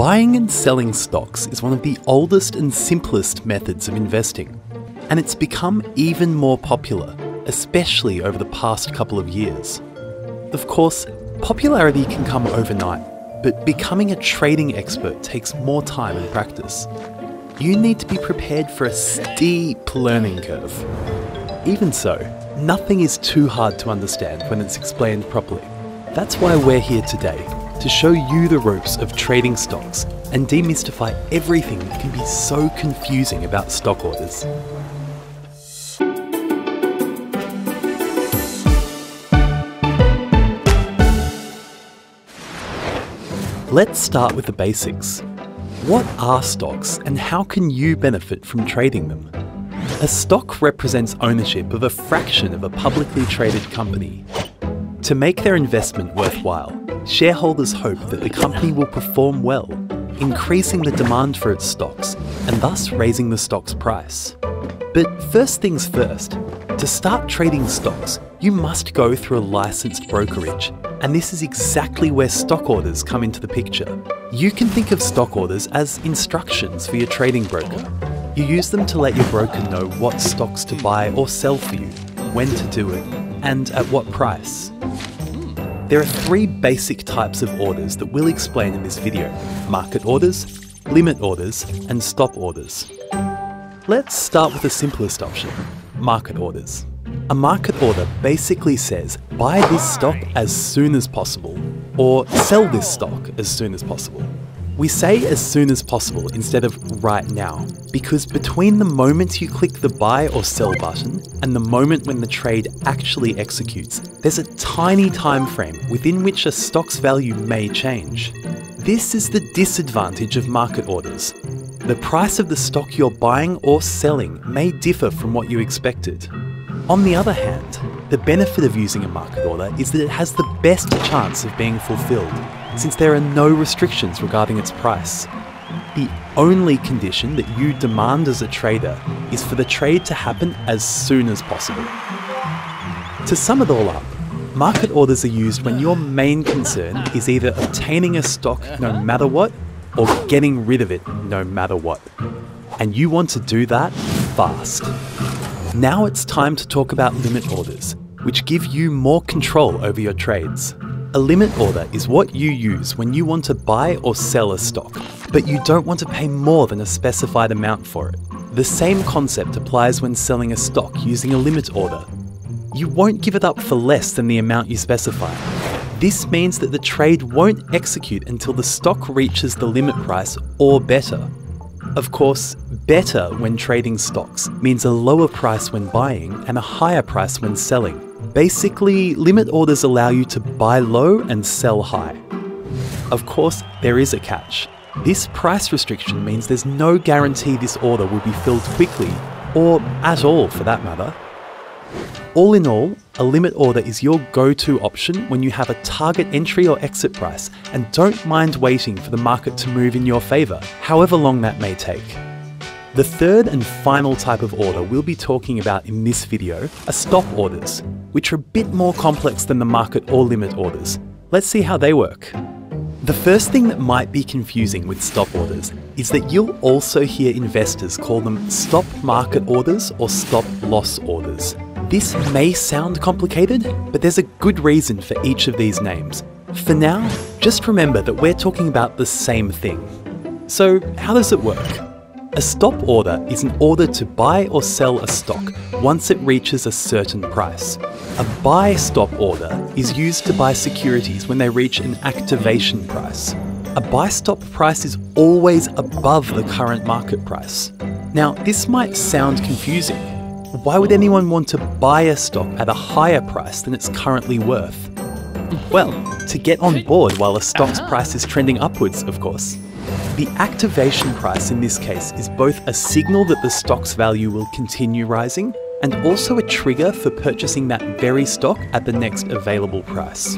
Buying and selling stocks is one of the oldest and simplest methods of investing, and it's become even more popular, especially over the past couple of years. Of course, popularity can come overnight, but becoming a trading expert takes more time and practice. You need to be prepared for a steep learning curve. Even so, nothing is too hard to understand when it's explained properly. That's why we're here today to show you the ropes of trading stocks and demystify everything that can be so confusing about stock orders. Let's start with the basics. What are stocks and how can you benefit from trading them? A stock represents ownership of a fraction of a publicly traded company. To make their investment worthwhile, shareholders hope that the company will perform well, increasing the demand for its stocks and thus raising the stock's price. But first things first, to start trading stocks, you must go through a licensed brokerage, and this is exactly where stock orders come into the picture. You can think of stock orders as instructions for your trading broker. You use them to let your broker know what stocks to buy or sell for you, when to do it, and at what price. There are three basic types of orders that we'll explain in this video market orders, limit orders, and stop orders. Let's start with the simplest option market orders. A market order basically says buy this stock as soon as possible or sell this stock as soon as possible. We say as soon as possible instead of right now because between the moment you click the buy or sell button and the moment when the trade actually executes, there's a tiny time frame within which a stock's value may change. This is the disadvantage of market orders. The price of the stock you're buying or selling may differ from what you expected. On the other hand, the benefit of using a market order is that it has the best chance of being fulfilled, since there are no restrictions regarding its price. The only condition that you demand as a trader is for the trade to happen as soon as possible. To sum it all up, market orders are used when your main concern is either obtaining a stock no matter what or getting rid of it no matter what. And you want to do that fast. Now it's time to talk about limit orders, which give you more control over your trades. A limit order is what you use when you want to buy or sell a stock, but you don't want to pay more than a specified amount for it. The same concept applies when selling a stock using a limit order. You won't give it up for less than the amount you specify. This means that the trade won't execute until the stock reaches the limit price or better. Of course, better when trading stocks means a lower price when buying and a higher price when selling. Basically, limit orders allow you to buy low and sell high. Of course, there is a catch. This price restriction means there's no guarantee this order will be filled quickly, or at all for that matter. All in all, a limit order is your go to option when you have a target entry or exit price and don't mind waiting for the market to move in your favour, however long that may take. The third and final type of order we'll be talking about in this video are stop orders, which are a bit more complex than the market or limit orders. Let's see how they work. The first thing that might be confusing with stop orders is that you'll also hear investors call them stop market orders or stop loss orders. This may sound complicated, but there's a good reason for each of these names. For now, just remember that we're talking about the same thing. So, how does it work? A stop order is an order to buy or sell a stock once it reaches a certain price. A buy stop order is used to buy securities when they reach an activation price. A buy stop price is always above the current market price. Now, this might sound confusing, why would anyone want to buy a stock at a higher price than it's currently worth? Well, to get on board while a stock's ah. price is trending upwards, of course. The activation price in this case is both a signal that the stock's value will continue rising and also a trigger for purchasing that very stock at the next available price.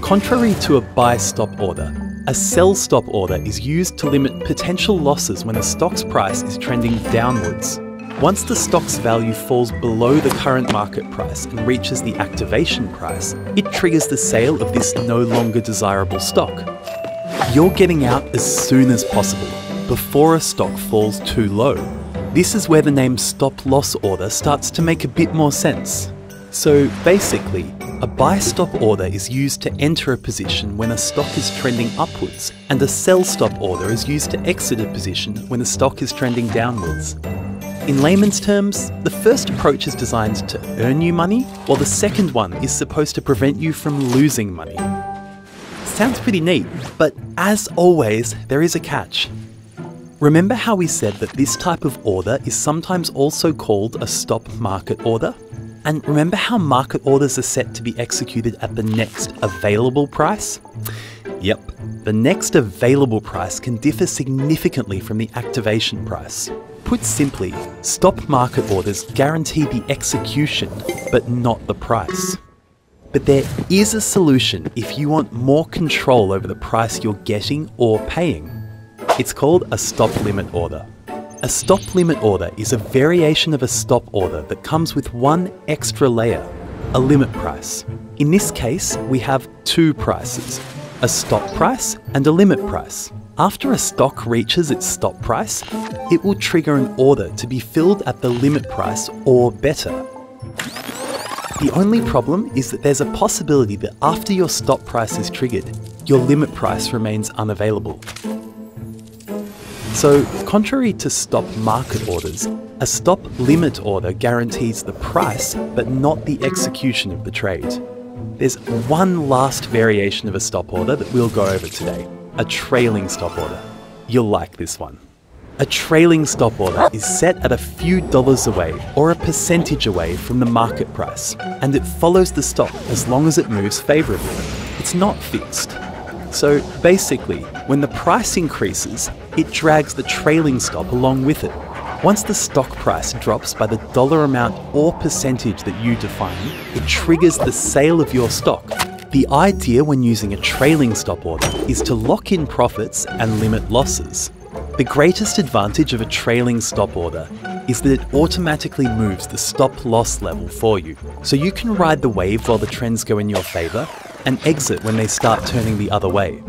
Contrary to a buy stop order, a sell stop order is used to limit potential losses when a stock's price is trending downwards. Once the stock's value falls below the current market price and reaches the activation price, it triggers the sale of this no longer desirable stock. You're getting out as soon as possible, before a stock falls too low. This is where the name stop loss order starts to make a bit more sense. So basically, a buy stop order is used to enter a position when a stock is trending upwards, and a sell stop order is used to exit a position when the stock is trending downwards. In layman's terms, the first approach is designed to earn you money, while the second one is supposed to prevent you from losing money. Sounds pretty neat, but as always, there is a catch. Remember how we said that this type of order is sometimes also called a stop market order? And remember how market orders are set to be executed at the next available price? Yep, the next available price can differ significantly from the activation price. Put simply, stop market orders guarantee the execution, but not the price. But there is a solution if you want more control over the price you're getting or paying. It's called a stop limit order. A stop limit order is a variation of a stop order that comes with one extra layer, a limit price. In this case, we have two prices, a stop price and a limit price. After a stock reaches its stop price, it will trigger an order to be filled at the limit price or better. The only problem is that there's a possibility that after your stop price is triggered, your limit price remains unavailable. So, contrary to stop market orders, a stop limit order guarantees the price but not the execution of the trade. There's one last variation of a stop order that we'll go over today a trailing stop order. You'll like this one. A trailing stop order is set at a few dollars away or a percentage away from the market price, and it follows the stock as long as it moves favourably. It's not fixed. So basically, when the price increases, it drags the trailing stop along with it. Once the stock price drops by the dollar amount or percentage that you define, it triggers the sale of your stock. The idea when using a trailing stop order is to lock in profits and limit losses. The greatest advantage of a trailing stop order is that it automatically moves the stop loss level for you, so you can ride the wave while the trends go in your favour and exit when they start turning the other way.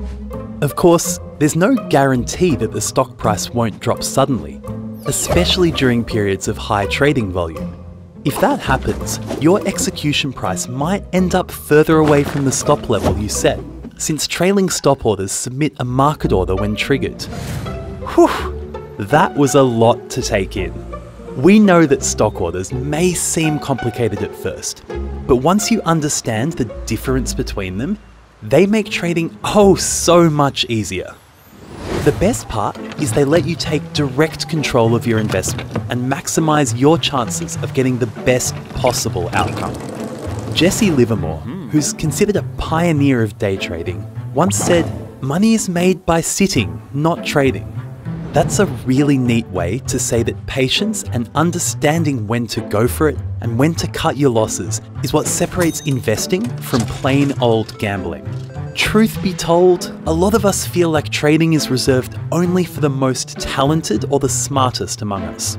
Of course, there's no guarantee that the stock price won't drop suddenly, especially during periods of high trading volume. If that happens, your execution price might end up further away from the stop level you set, since trailing stop orders submit a market order when triggered. Whew, that was a lot to take in. We know that stock orders may seem complicated at first, but once you understand the difference between them, they make trading oh so much easier. The best part is they let you take direct control of your investment and maximize your chances of getting the best possible outcome. Jesse Livermore, hmm. who's considered a pioneer of day trading, once said, Money is made by sitting, not trading. That's a really neat way to say that patience and understanding when to go for it and when to cut your losses is what separates investing from plain old gambling. Truth be told, a lot of us feel like trading is reserved only for the most talented or the smartest among us.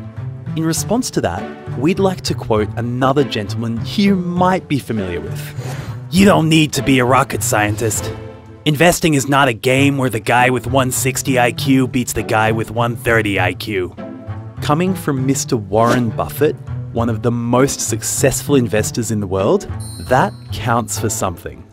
In response to that, we'd like to quote another gentleman you might be familiar with. You don't need to be a rocket scientist. Investing is not a game where the guy with 160 IQ beats the guy with 130 IQ. Coming from Mr. Warren Buffett, one of the most successful investors in the world, that counts for something.